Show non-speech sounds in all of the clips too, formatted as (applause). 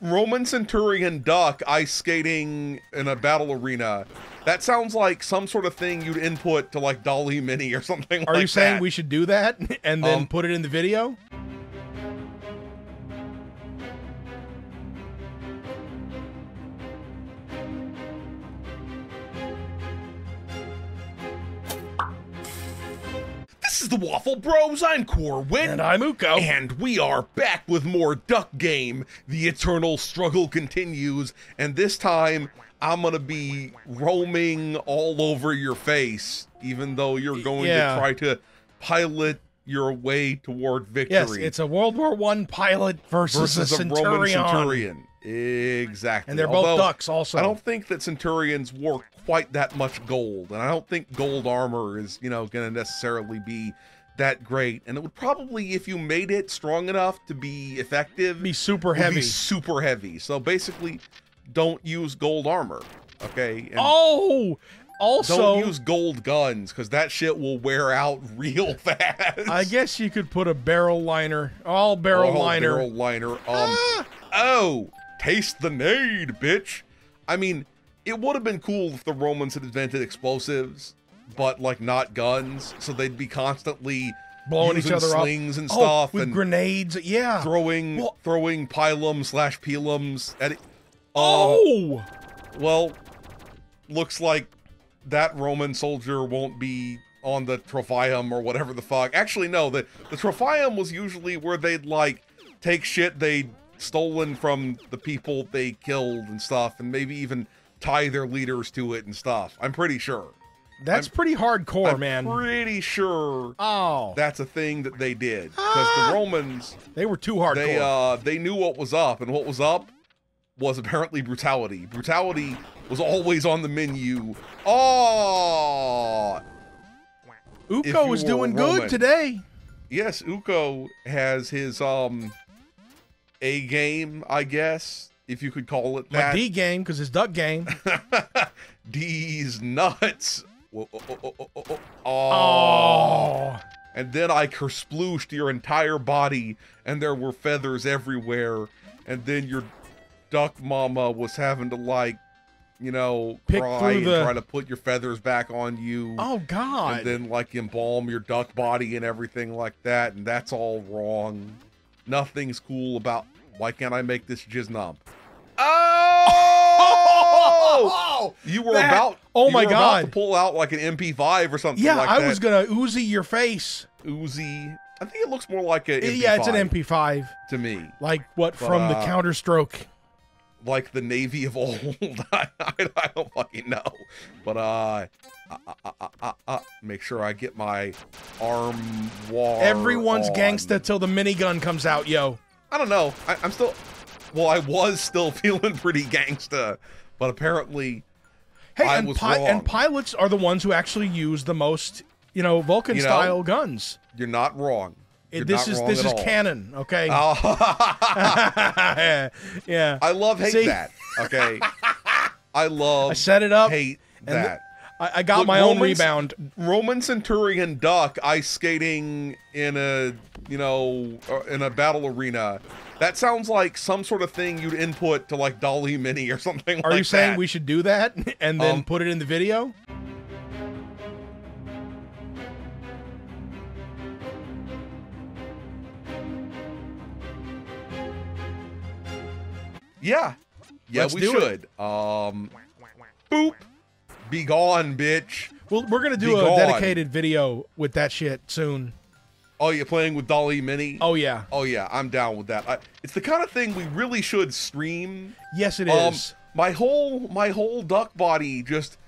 Roman Centurion Duck ice skating in a battle arena. That sounds like some sort of thing you'd input to like DALL-E Mini or (laughs) something Are like you saying that. we should do that and then Um, put it in the video? This is the Waffle Bros. I'm Corwin. And I'm Uko. And we are back with more Duck Game. The eternal struggle continues, and this time I'm gonna be roaming all over your face, even though you're going Yeah. to try to pilot your way toward victory. Yes, it's a World War One pilot versus, versus a a centurion. Roman centurion. Exactly. And they're Although, both ducks also. I don't think that centurions wore quite that much gold, and I don't think gold armor is, you know, going to necessarily be that great. And it would probably, if you made it strong enough to be effective, be super would be heavy. super heavy. So basically, don't use gold armor. Okay. And oh, also, don't use gold guns because that shit will wear out (laughs) real fast. I guess you could put a barrel liner, all barrel Oh, liner. Barrel liner. Um. Ah! Oh, taste the nade, bitch. I mean, it would have been cool if the Romans had invented explosives, but like not guns, so they'd be constantly blowing each other up. slings and Oh, stuff with and grenades. Yeah. throwing Well- throwing pilums slash pelums at it. Um, oh, well, looks like that Roman soldier won't be on the Trophium or whatever the fuck. Actually, no, the the Trophium was usually where they'd like take shit they'd stolen from the people they killed and stuff, and maybe even tie their leaders to it and stuff. I'm pretty sure. that's pretty hardcore, I'm man. pretty sure oh, that's a thing that they did because Ah! the Romans they were too hardcore. they uh they knew what was up, and what was up was apparently brutality. Brutality was always on the menu. Oh, Uko is doing Roman. good today. yes, Uko has his um a game, I guess, if you could call it My that. D game because it's duck game. (laughs) D's nuts. Whoa, oh, oh, oh, oh, oh. Oh, and then I kersplooshed your entire body, and there were feathers everywhere, and then your duck mama was having to like, you know, Pick cry and the- try to put your feathers back on you, oh God. and then like embalm your duck body and everything like that, and that's all wrong. Nothing's cool about. Why can't I make this jizz numb? (laughs) Oh! You were That- about. oh my God. to pull out like an MP5 or something. yeah, like I that. was gonna oozy your face. Uzi. I think it looks more like a MP5 Yeah, it's an MP5. to me, Like what But, from the uh, counter stroke? like the Navy of (laughs) old. I, I, I don't fucking know, but uh, uh, uh, uh, uh, uh, make sure I get my arm war. Everyone's on. gangsta till the minigun comes out, yo. I don't know. I, I'm still. Well, I was still (laughs) feeling pretty gangsta, but apparently, Hey, I and, pi- wrong. and pilots are the ones who actually use the most, you know, Vulcan You know, style guns. you're not wrong. You're this is this is all. canon, okay? Oh, (laughs) yeah. I love hate See? that. Okay, (laughs) I love I set it up. hate that. I, I got Look, my own rebound. Roman Centurion Duck ice skating in a, you know, uh, in a battle arena. That sounds like some sort of thing you'd input to like DALL-E Mini or (laughs) something Are like you saying that. we should do that (laughs) and then Um, put it in the video? Yeah. Yeah, Let's we do it. should. Um boop. Be gone, bitch. Well, we're gonna Be do a gone. dedicated video with that shit soon. Oh, you're playing with DALL-E Mini? Oh yeah, Oh yeah, I'm down with that. I, it's the kind of thing we really should stream. yes it is. Um, my whole my whole duck body just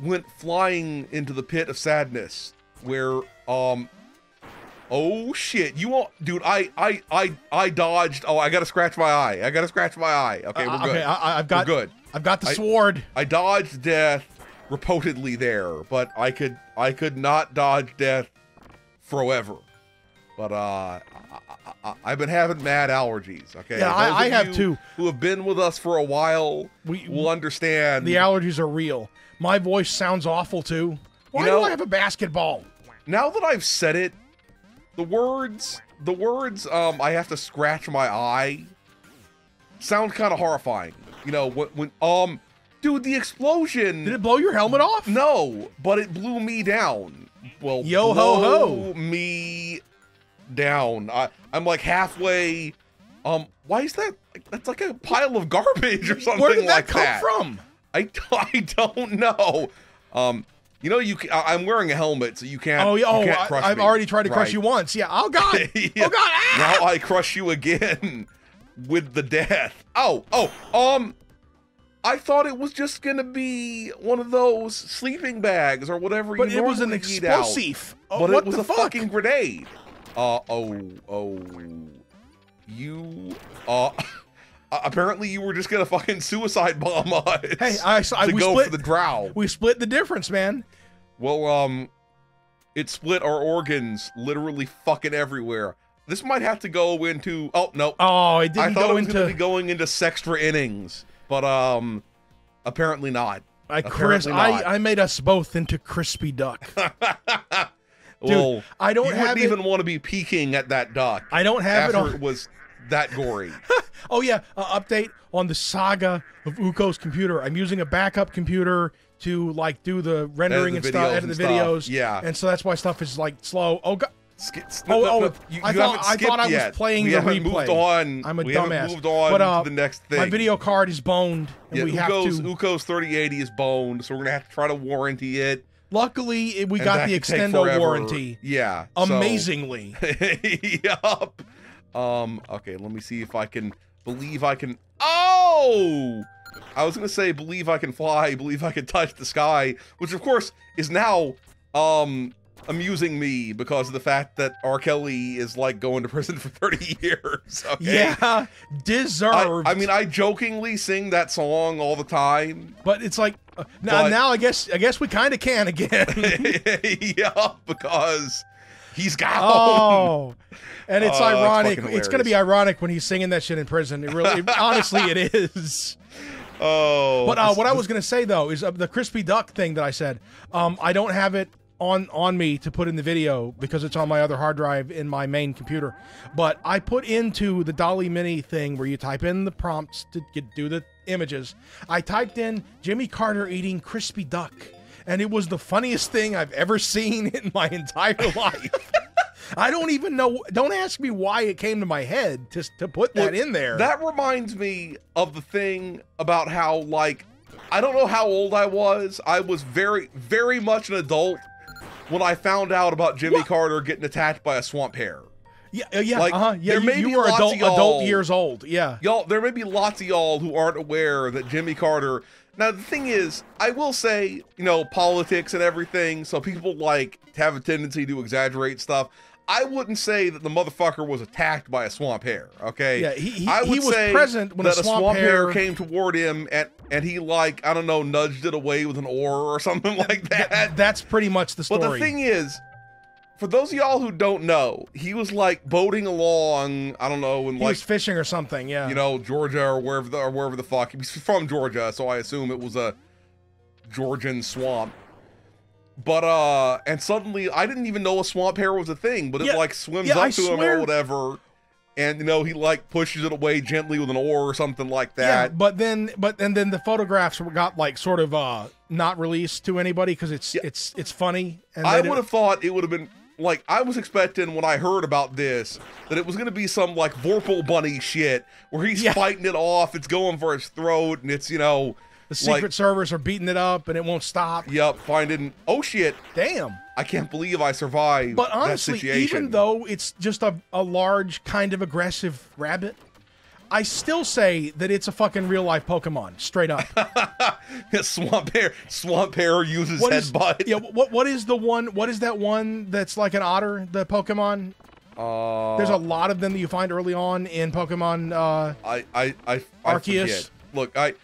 went flying into the pit of sadness where um oh shit you won't dude I I I I dodged oh I gotta scratch my eye I gotta scratch my eye okay we're Uh, good Okay, I, I've got we're good I've got the I- sword. I dodged death reportedly there but I could I could not dodge death forever but uh I, have been having mad allergies okay Yeah, I- I have you too. who have been with us for a while We- will understand The allergies are real. My voice sounds awful too. Why know- do I have a basketball? now that I've said it, the words, the words, um, I have to scratch my eye. sound kind of horrifying. You know, when, when um, dude, the explosion. Did it blow your helmet off? No, but it blew me down. Well, Yo ho ho. me down. I, I'm like halfway. Um, why is that? That's like a pile of garbage or something Where did that like come that. from? I, (laughs) I don't know. Um, you know, you. I'm wearing a helmet, so you can't. Oh, yeah, you oh, can't I, me. already tried to crush you once. Yeah. Oh God. Yeah. (laughs) Oh God. Ah! Now I crush you again (laughs) with the death. Oh, oh, um, I thought it was just gonna be one of those sleeping bags or whatever but it was an explosive. Oh, But what it was the a fuck? fucking grenade. Uh oh oh. You uh. (laughs) Apparently, you were just gonna fucking suicide bomb us. Hey, I, I to we go split. for the drow. we split the difference, man. Well, um, it split our organs literally fucking everywhere. This might have to go into. Oh no, Oh, it I didn't I thought go it was into. to be going into sextra innings, but um, apparently not. I Chris, not. I, I made us both into crispy duck. (laughs) well, I don't you have it- even want to be peeking at that duck I don't have it on. it was that gory. (laughs) Oh yeah, uh, update on the saga of Uko's computer. I'm using a backup computer to like do the rendering Edit and stuff, edit the and stuff. videos. Yeah. and so that's why stuff is like slow. Oh god, Skip, Oh, no, oh, you, I you thought- I thought I was yet. playing we the haven't replay. moved on. I'm a we dumbass. moved on But, uh, to the next thing. my video card is boned, and yeah, we have to. Uko's 3080 is boned, so we're gonna have to try to warranty it. Luckily, we and got the extendo warranty. Yeah, so- Amazingly. (laughs) yup. Um. Okay. Let me see if I can believe I can. Oh! I was gonna say believe I can fly, believe I can touch the sky, which of course is now um amusing me because of the fact that R. Kelly is like going to prison (laughs) for 30 years. Okay? Yeah, I, deserved. I mean, I jokingly sing that song all the time. but it's like uh, now. But- now I guess I guess we kind of can again. (laughs) (laughs) yeah, because he's gone. oh, and it's Oh, ironic. It's gonna be ironic when he's singing that shit in prison. It really, it- honestly, it is. Oh, But uh, what I was gonna say though is uh, the crispy duck thing that I said. Um, I don't have it on on me to put in the video because it's on my other hard drive in my main computer. But I put into the DALL-E Mini thing where you type in the prompts to get, do the images. I typed in Jimmy Carter eating crispy duck, and it was the funniest thing I've ever seen (laughs) in my entire life. I don't even know. Don't ask me why it came to my head to to put that Look, in there. That reminds me of the thing about how, like, I don't know how old I was. I was very, very much an adult when I found out about Jimmy What? Carter getting attacked by a swamp hare. yeah, yeah, like, uh-huh. yeah. there You, may you be were adult adult years old. Yeah. Y'all, there may be lots of y'all who aren't aware that Jimmy Carter. Now, the thing is, I will say, you know, politics and everything, so people like have a tendency to exaggerate stuff. I wouldn't say that the motherfucker was attacked by a swamp hare, okay? Yeah, he- he- I he would was say present when a that swamp hare- came toward him and and he like I don't know nudged it away with an oar or (laughs) something like that. That's pretty much the story. But the thing is, for those of y'all who don't know, he was like boating along. I don't know, in he like was fishing or something. Yeah. you know Georgia or wherever the or wherever the fuck he's from Georgia, so I assume it was a Georgian swamp. But uh, and suddenly I didn't even know a swamp hare was a thing, but it Yeah, like swims yeah, up I to him or whatever, and you know he like pushes it away gently with an oar or something like that. yeah, but then, but and then the photographs were got like sort of uh not released to anybody because it's Yeah. it's it's funny. And I would have thought it would have been like I was expecting when I heard about this that it was going to be some like Vorpal bunny shit where he's fighting it off, it's going for his throat, and it's you know the secret like- servers are beating it up and it won't stop. yep, finding oh shit, Damn. I can't believe I survived But honestly, even though it's just a, a large kind of aggressive rabbit, I still say that it's a fucking real life Pokemon, straight up. (laughs) swamp bear, swamp bear uses What is headbutt. yeah? What what is the one? What is that one that's like an otter? The Pokemon. Uh, There's a lot of them that you find early on in Pokemon. Uh, I I I, I Arceus. forget. Look, I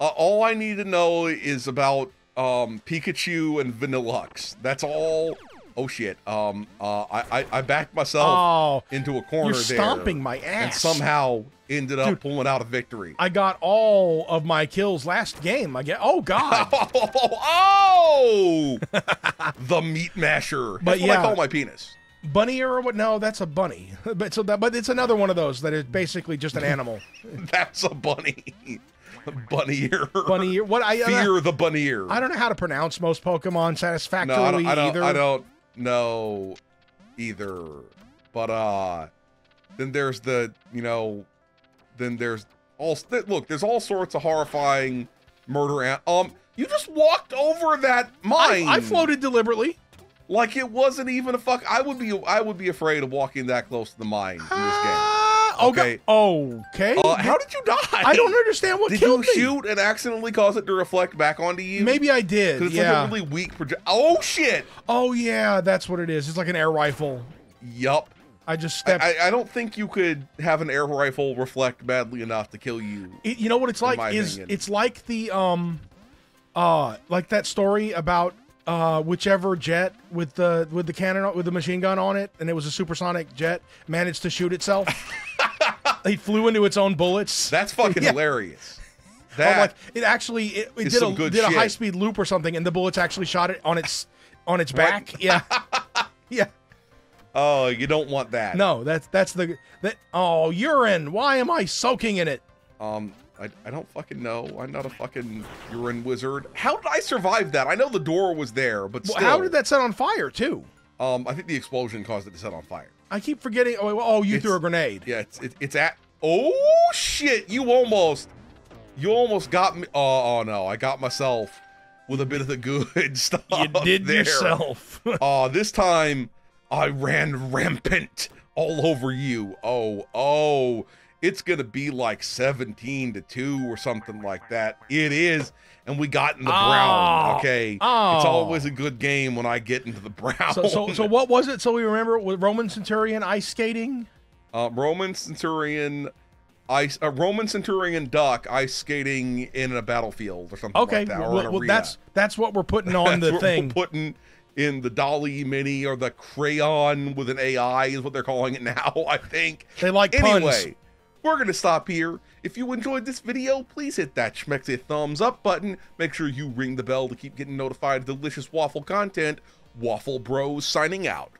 uh, all I need to know is about um Pikachu and Vanilluxe. That's all. Oh shit. Um. Uh. I I, I backed myself oh, into a corner you're there. stomping my and ass. somehow ended up Dude. pulling out a victory. I got all of my kills last game. I get. Oh God. Oh, (laughs) oh, the meat masher. But That's yeah. I call my penis. bunny or what? No, that's a bunny. (laughs) but so that, but it's another one of those that is basically just an animal. (laughs) That's a bunny. Bunny ear. bunny ear. What I Fear the bunny ear. I don't know how to pronounce most Pokemon no, satisfactorily I don't, I don't, either. I don't know either. But uh then there's the, you know, then there's all look, there's all sorts of horrifying murder um you just walked over that I, mine. I floated deliberately. like it wasn't even a fuck. I would be I would be afraid of walking that close to the mine in this game. Ah, okay. Okay. Uh, how did you die? I don't understand what Did killed you me. shoot and accidentally cause it to reflect back onto you? Maybe I did. Because it's Yeah. like a really weak project. Oh shit! oh yeah, that's what it is. It's like an air rifle. Yup. I just I, stepped. I, I don't think you could have an air rifle reflect badly enough to kill you. It- you know what it's like is opinion. it's like the um uh like that story about uh whichever jet with the with the cannon with the machine gun on it and it was a supersonic jet managed to shoot itself (laughs) it flew into its own bullets That's fucking Yeah. hilarious. That like it actually it, it did a did a high speed loop or something and the bullets actually shot it on its on its back yeah (laughs) yeah oh, you don't want that. no that's that's the that oh urine why am i soaking in it Um, I, I don't fucking know. I'm not a fucking urine wizard. How did I survive that? I know the door was there, but Well, how did that set on fire too Um, I think the explosion caused it to set on fire. I keep forgetting oh, oh you threw a grenade Yeah, it's it, it's at. Oh shit! You almost, you almost got me. Oh, oh no! I got myself with a bit of the good (laughs) stuff. You did there. yourself. (laughs) Oh, this time I ran rampant all over you. Oh, oh, it's gonna be like seventeen to two or something like that. It is, and we got in the brown. Oh. Okay, it's Oh. always a good game when I get into the brown. so, so, so what was it? So we remember with Roman Centurion ice skating. uh, Roman Centurion. Ice, a Roman Centurion duck ice skating in a battlefield or something Okay, like that. well, well, that's that's what we're putting on the thing. We're putting in the DALL-E Mini or the Crayon with an AI is what they're calling it now. (laughs) I think. They like puns. We're gonna stop here. If you enjoyed this video, please hit that schmexy thumbs up button. Make sure you ring the bell to keep getting notified of delicious waffle content. Waffle Bros signing out.